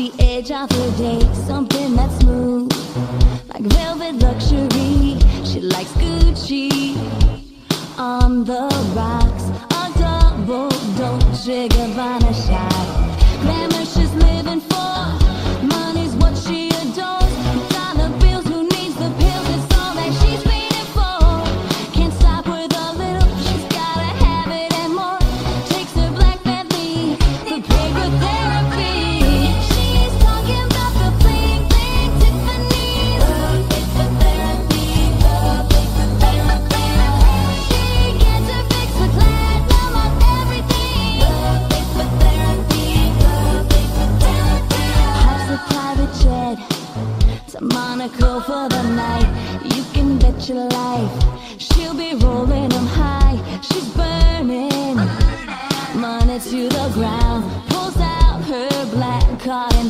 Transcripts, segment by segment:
the edge of her day. Something that's smooth, like velvet luxury. She likes Gucci on the rocks. A double, don't trigger, shot. Glamour, she's living.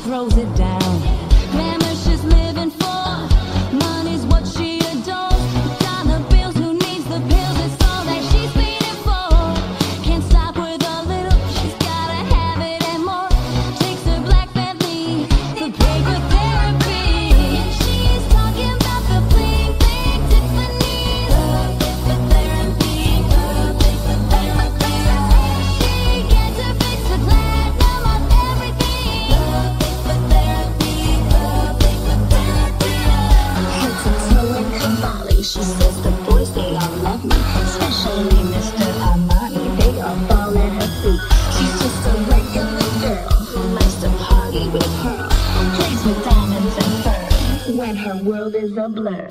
grows it down. The world is a blur.